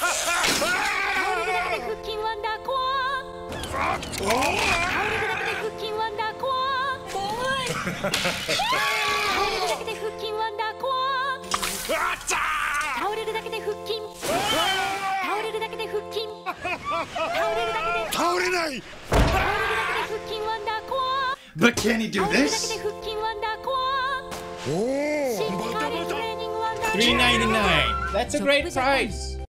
倒れるだけで腹筋ワンダーコア倒れるだけで腹筋ワンダーコア倒れるだけで腹筋ワンダーコア倒れるだけで腹筋倒れるだけで腹筋倒れるだけで倒れない。倒れるだけで腹筋ワンダー。コア But can he do 倒れるだけで腹筋ワンダーコアおお399 That's a great price.